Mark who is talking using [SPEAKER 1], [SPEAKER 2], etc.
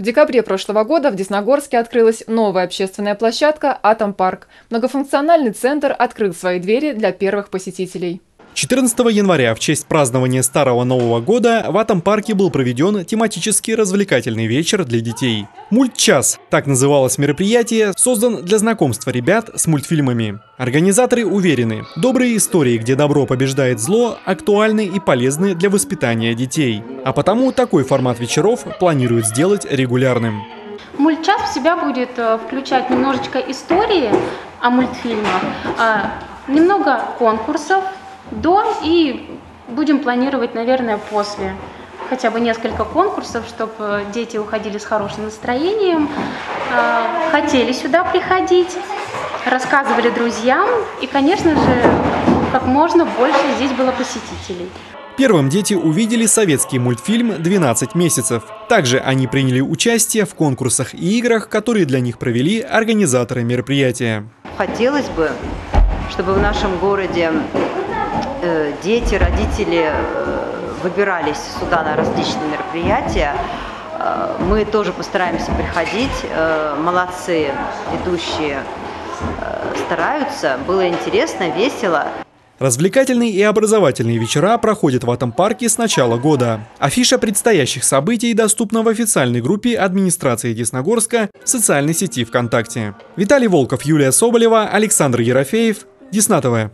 [SPEAKER 1] В декабре прошлого года в Десногорске открылась новая общественная площадка «Атом Парк». Многофункциональный центр открыл свои двери для первых посетителей.
[SPEAKER 2] 14 января в честь празднования Старого Нового года в этом парке был проведен тематический развлекательный вечер для детей. Мультчас, так называлось мероприятие, создан для знакомства ребят с мультфильмами. Организаторы уверены, добрые истории, где добро побеждает зло, актуальны и полезны для воспитания детей. А потому такой формат вечеров планируют сделать регулярным.
[SPEAKER 3] Мультчас в себя будет э, включать немножечко истории о мультфильмах, а, немного конкурсов, до и будем планировать, наверное, после хотя бы несколько конкурсов, чтобы дети уходили с хорошим настроением, а, хотели сюда приходить, рассказывали друзьям и, конечно же, как можно больше здесь было посетителей.
[SPEAKER 2] Первым дети увидели советский мультфильм «12 месяцев». Также они приняли участие в конкурсах и играх, которые для них провели организаторы мероприятия.
[SPEAKER 4] Хотелось бы, чтобы в нашем городе Э, дети, родители э, выбирались сюда на различные мероприятия. Э, мы тоже постараемся приходить. Молодцы, ведущие стараются. Было интересно, весело.
[SPEAKER 2] Развлекательные и образовательные вечера проходят в этом парке с начала года. Афиша предстоящих событий доступна в официальной группе администрации Десногорска в социальной сети ВКонтакте. Виталий Волков, Юлия Соболева, Александр Ерофеев, Деснатовая.